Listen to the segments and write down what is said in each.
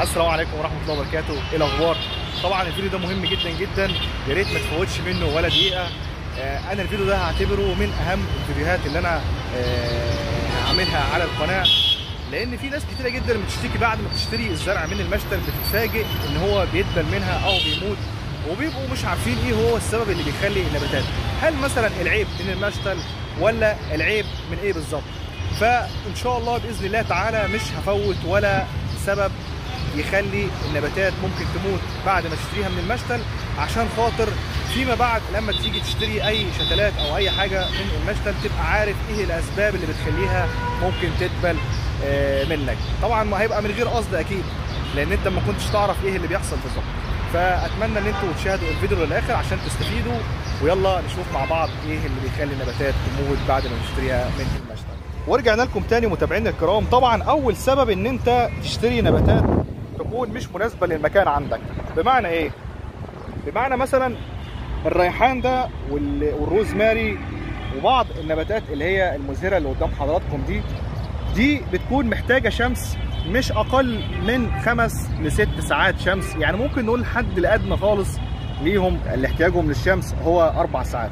السلام عليكم ورحمة الله وبركاته. إيه الاخبار طبعا الفيديو ده مهم جدا جدا. يا ريت ما تفوتش منه ولا دقيقة. آه، أنا الفيديو ده هعتبره من أهم الفيديوهات اللي أنا آه، هعملها على القناة. لأن في ناس كتيرة جدا بتشتكي بعد ما تشتري الزرع من المشتل بتتفاجئ إن هو بيدبل منها أو بيموت. وبيبقوا مش عارفين إيه هو السبب اللي بيخلي النباتات. هل مثلا العيب من المشتل ولا العيب من إيه بالظبط؟ فإن شاء الله بإذن الله تعالى مش هفوت ولا سبب يخلي النباتات ممكن تموت بعد ما تشتريها من المشتل عشان خاطر فيما بعد لما تيجي تشتري أي شتلات أو أي حاجة من المشتل تبقى عارف إيه الأسباب اللي بتخليها ممكن تدبل آه، منك. طبعا ما هيبقى من غير قصد أكيد لأن أنت ما كنتش تعرف إيه اللي بيحصل بالظبط. فأتمنى إن أنتوا تشاهدوا الفيديو للآخر عشان تستفيدوا ويلا نشوف مع بعض إيه اللي بيخلي النباتات تموت بعد ما نشتريها من المشتل. ورجعنا لكم تاني متابعينا الكرام. طبعا أول سبب إن أنت تشتري نباتات تكون مش مناسبة للمكان عندك. بمعنى إيه؟ بمعنى مثلا الريحان ده وال- والروزماري وبعض النباتات اللي هي المزهرة اللي قدام حضراتكم دي دي بتكون محتاجة شمس مش أقل من خمس لست ساعات شمس. يعني ممكن نقول الحد الادنى خالص ليهم اللي احتياجهم للشمس هو أربع ساعات.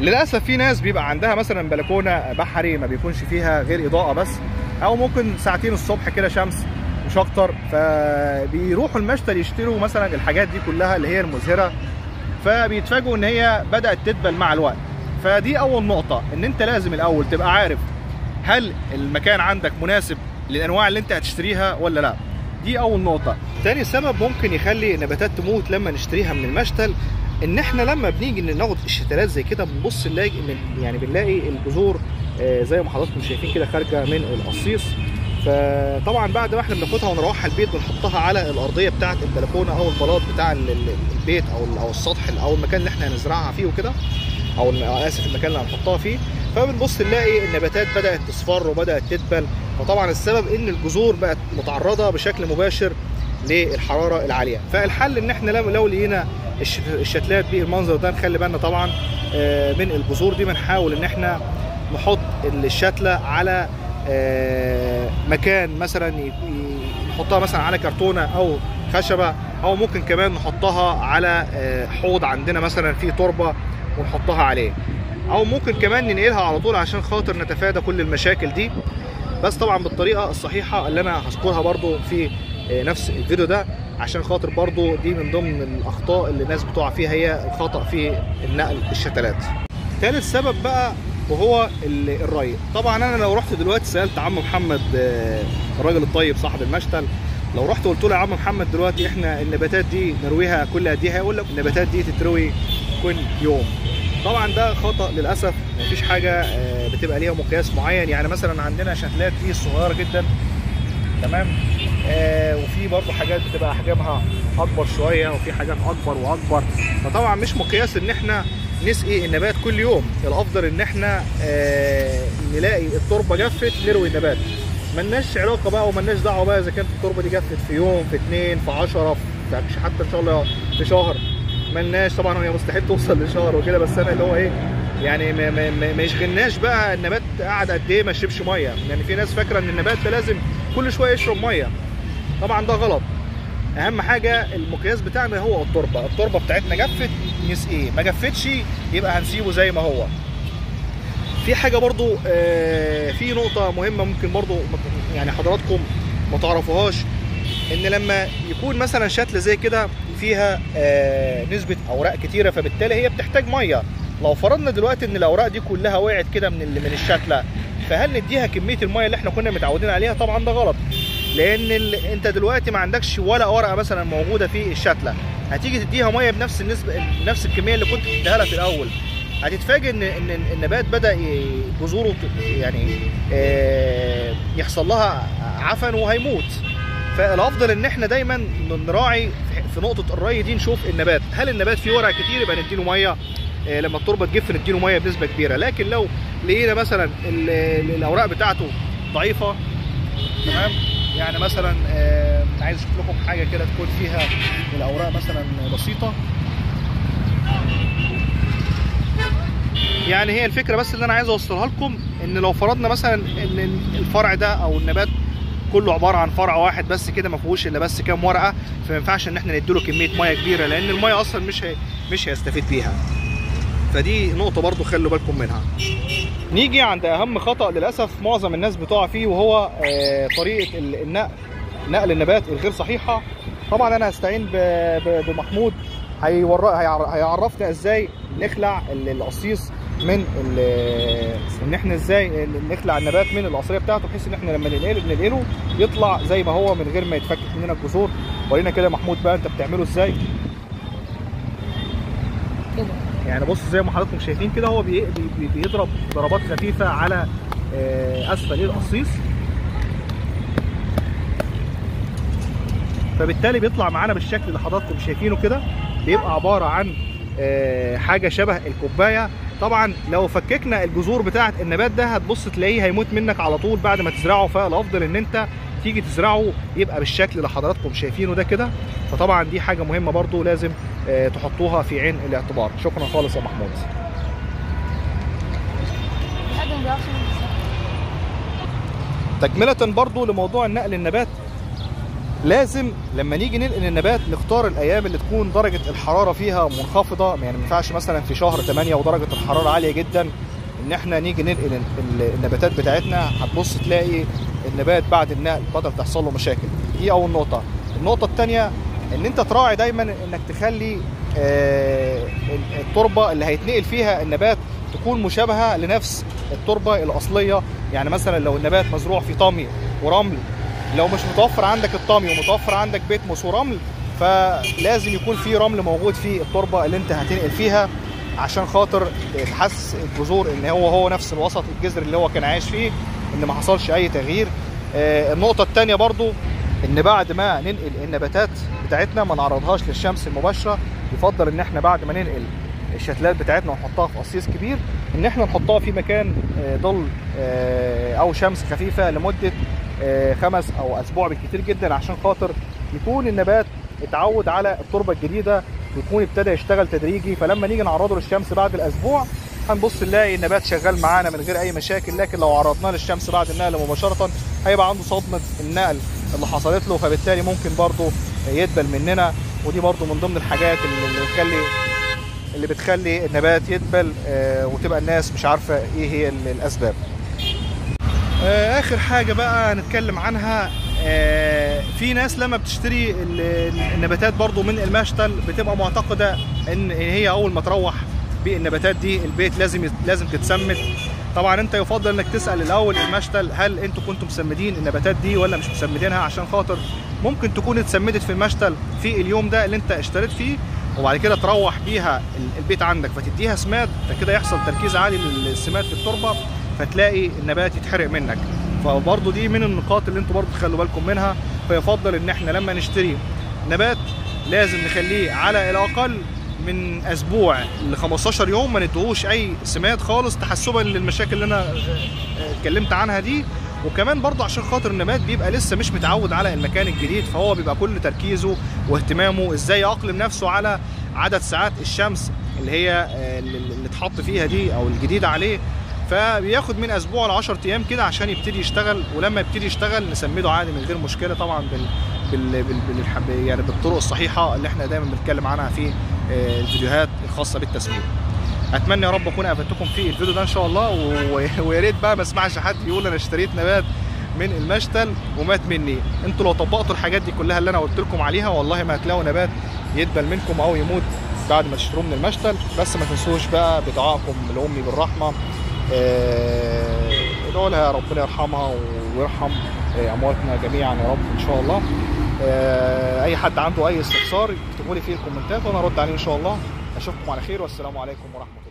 للأسف في ناس بيبقى عندها مثلا بلكونة بحري ما بيكونش فيها غير إضاءة بس أو ممكن ساعتين الصبح كده شمس مش أكتر فبيروحوا المشتل يشتروا مثلا الحاجات دي كلها اللي هي المزهرة فبيتفاجئوا إن هي بدأت تدبل مع الوقت. فدي أول نقطة إن أنت لازم الأول تبقى عارف هل المكان عندك مناسب للأنواع اللي أنت هتشتريها ولا لأ. دي أول نقطة. تاني سبب ممكن يخلي النباتات تموت لما نشتريها من المشتل إن إحنا لما بنيجي ناخد الشتلات زي كده بنبص نلاقي يعني بنلاقي الجذور آه، زي ما حضراتكم شايفين كده خارجة من القصيص. فطبعا بعد ما إحنا بناخدها ونروحها البيت بنحطها على الأرضية بتاعه البلكونه أو البلاط بتاع ال- ال- البيت أو أو السطح أو المكان اللي إحنا هنزرعها فيه وكده أو آسف المكان اللي هنحطها فيه. فبنبص نلاقي النباتات بدأت تصفر وبدأت تدبل. فطبعا السبب إن الجذور بقت متعرضة بشكل مباشر للحرارة العالية. فالحل إن إحنا لو لقينا الش- الشتلات بالمنظر ده نخلي بالنا طبعا آه، من الجذور دي. بنحاول إن إحنا نحط الشتلة على مكان مثلا نحطها مثلا على كرتونة أو خشبة أو ممكن كمان نحطها على آه، حوض عندنا مثلا فيه تربة ونحطها عليه. أو ممكن كمان ننقلها على طول عشان خاطر نتفادى كل المشاكل دي. بس طبعا بالطريقة الصحيحة اللي أنا هذكرها برضو في آه، نفس الفيديو ده عشان خاطر برضو دي من ضمن الأخطاء اللي الناس بتقع فيها هي الخطأ في النقل الشتلات. ثالث سبب بقى وهو ال- الري. طبعا أنا لو رحت دلوقتي سألت عم محمد آه، الراجل الطيب صاحب المشتل لو رحت قلت له يا عم محمد دلوقتي إحنا النباتات دي نرويها كل قد إيه هيقول لك النباتات دي تتروي كل يوم. طبعا ده خطأ للأسف. مفيش حاجة آه، بتبقى ليها مقياس معين. يعني مثلا عندنا شتلات دي صغيرة جدا. تمام؟ آه وفي برضه حاجات بتبقى أحجامها أكبر شوية وفي حاجات أكبر وأكبر. فطبعا مش مقياس إن إحنا نسقي النبات كل يوم. الأفضل إن إحنا آه نلاقي التربة جفت نروي النبات. ملناش علاقة بقى وملناش دعوة بقى إذا كانت التربة دي جفت في يوم في اتنين في 10 في مش حتى إن شاء الله في شهر. ملناش طبعا هي مستحيل توصل لشهر وكده بس أنا اللي هو إيه يعني ما, ما, ما, ما يشغلناش بقى النبات قاعد قد إيه ما يشربش مية. يعني في ناس فاكرة إن النبات ده لازم كل شوية يشرب مية. طبعا ده غلط. أهم حاجة المقياس بتاعنا هو التربة. التربة بتاعتنا جفت نسقيه ما جفتش يبقى هنسيبه زي ما هو. في حاجة برضو آه، في نقطة مهمة ممكن برضو يعني حضراتكم ما تعرفوهاش إن لما يكون مثلا شتله زي كده فيها آه، نسبة أوراق كتيرة فبالتالي هي بتحتاج مية. لو فرضنا دلوقتي إن الأوراق دي كلها وقعت كده من من الشتلة فهل نديها كمية المية اللي إحنا كنا متعودين عليها؟ طبعا ده غلط. لأن ال... انت دلوقتي ما عندكش ولا ورقة مثلا موجودة في الشتلة. هتيجي تديها مية بنفس النسبة نفس الكمية اللي كنت بتديها لها في الأول. هتتفاجئ ان ان النبات بدأ ت- يعني آه، يحصل لها عفن وهيموت. فالأفضل إن إحنا دايما نراعي في- نقطة الري دي نشوف النبات. هل النبات فيه ورق كتير؟ يبقى نديله مية. آه، لما التربة تجف نديله مية بنسبة كبيرة. لكن لو لقينا مثلا ال- ال- الأوراق بتاعته ضعيفة تمام؟ يعني مثلا عايز أشوف لكم حاجة كده تكون فيها الأوراق مثلا بسيطة. يعني هي الفكرة بس اللي أنا عايز أوصلها لكم إن لو فرضنا مثلا إن الفرع ده أو النبات كله عبارة عن فرع واحد بس كده ما فيهوش إلا بس كام ورقة فما ينفعش إن إحنا نديله كمية مية كبيرة لأن المية أصلا مش هي مش هيستفيد بيها فدي نقطة برضو خلوا بالكم منها. نيجي عند أهم خطأ للأسف معظم الناس بتقع فيه وهو آه، طريقة ال- النقل نقل النبات الغير صحيحة. طبعا أنا هستعين بمحمود. هيعرفنا إزاي نخلع ال- القصيص من إن إحنا إزاي نخلع النبات من القصريه بتاعته بحيث إن إحنا لما ننقله ننقله يطلع زي ما هو من غير ما يتفكك مننا الجذور. ورينا كده محمود بقى أنت بتعمله إزاي. كده. يعني بص زي ما حضراتكم شايفين كده هو بي- بي- بي- بيضرب ضربات خفيفة على آه، أسفل القصيص فبالتالي بيطلع معانا بالشكل اللي حضراتكم شايفينه كده. بيبقى عبارة عن آه، حاجة شبه الكوباية. طبعا لو فككنا الجذور بتاعة النبات ده هتبص تلاقيه هيموت منك على طول بعد ما تزرعه. فالأفضل إن أنت تيجي تزرعه يبقى بالشكل اللي حضراتكم شايفينه ده كده. فطبعا دي حاجة مهمة برضو لازم آه، تحطوها في عين الاعتبار. شكرا خالص يا محمود. تكملة برضو لموضوع النقل النبات. لازم لما نيجي ننقل النبات نختار الأيام اللي تكون درجة الحرارة فيها منخفضة. يعني ما ينفعش مثلا في شهر 8 ودرجة الحرارة عالية جدا إن إحنا نيجي ننقل ال- ال- النباتات بتاعتنا. هتبص تلاقي النبات بعد النقل بدأ تحصل له مشاكل. دي أول نقطة. النقطة الثانية إن أنت تراعي دايما إنك تخلي آه، التربة اللي هيتنقل فيها النبات تكون مشابهة لنفس التربة الأصلية. يعني مثلا لو النبات مزروع في طمي ورمل لو مش متوفر عندك الطمي ومتوفر عندك بيتموس ورمل فلازم يكون في رمل موجود في التربة اللي أنت هتنقل فيها عشان خاطر تحس الجذور إن هو هو نفس الوسط الجذر اللي هو كان عايش فيه. ان ما حصلش اي تغيير. آه، النقطة الثانية برضو ان بعد ما ننقل النباتات بتاعتنا ما نعرضهاش للشمس المباشرة يفضل ان إحنا بعد ما ننقل الشتلات بتاعتنا ونحطها في قصيص كبير ان إحنا نحطها في مكان آه، ظل آه، أو شمس خفيفة لمدة خمس أو أسبوع بالكتير جدا عشان خاطر يكون النبات اتعود على التربة الجديدة ويكون ابتدى يشتغل تدريجي. فلما نيجي نعرضه للشمس بعد الأسبوع هنبص نلاقي النبات شغال معانا من غير أي مشاكل لكن لو عرضناه للشمس بعد النقل مباشرة هيبقى عنده صدمة النقل اللي حصلت له فبالتالي ممكن برضه يدبل مننا. ودي برضه من ضمن الحاجات اللي بتخلي اللي بتخلي النبات يدبل آه، وتبقى الناس مش عارفة إيه هي ال- الأسباب. آه، آخر حاجة بقى هنتكلم عنها آه، في ناس لما بتشتري ال- ال- النباتات برضو من المشتل بتبقى معتقدة إن هي أول ما تروح بالنباتات دي البيت لازم لازم تتسمد طبعا أنت يفضل إنك تسأل الأول المشتل هل أنتوا كنتم مسمدين النباتات دي ولا مش مسمدينها؟ عشان خاطر ممكن تكون اتسمدت في المشتل في اليوم ده اللي أنت اشتريت فيه وبعد كده تروح بيها ال- البيت عندك فتديها سماد فكده يحصل تركيز عالي للسماد في التربة فتلاقي النبات يتحرق منك. فبرضه دي من النقاط اللي أنتوا برضه تخلوا بالكم منها فيفضل إن إحنا لما نشتري نبات لازم نخليه على الأقل من أسبوع ل 15 يوم ما ندهوش أي سماد خالص تحسبا للمشاكل اللي أنا آه، آه، اتكلمت عنها دي. وكمان برضه عشان خاطر النبات بيبقى لسه مش متعود على المكان الجديد فهو بيبقى كل تركيزه واهتمامه إزاي يأقلم نفسه على عدد ساعات الشمس اللي هي آه، اللي اتحط فيها دي أو الجديدة عليه. فبياخد من أسبوع ل 10 أيام كده عشان يبتدي يشتغل ولما يبتدي يشتغل نسمده عادي من غير مشكلة طبعا يعني بالطرق الصحيحة اللي إحنا دايما بنتكلم عنها في آه، الفيديوهات الخاصة بالتسميد أتمنى يا رب أكون افدتكم في الفيديو ده إن شاء الله ويا ريت بقى ما اسمعش حد يقول أنا اشتريت نبات من المشتل ومات مني. أنتوا لو طبقتوا الحاجات دي كلها اللي أنا قلت لكم عليها والله ما هتلاقوا نبات يدبل منكم أو يموت بعد ما تشتروه من المشتل. بس ما تنسوش بقى بدعائكم لأمي بالرحمة. آه، ادعوا لها ربنا يرحمها ويرحم آه، أمواتنا جميعا يا رب إن شاء الله. أي حد عنده أي استفسار يكتبوا لي فيه الكومنتات وأنا أرد عليه إن شاء الله. أشوفكم على خير والسلام عليكم ورحمة الله.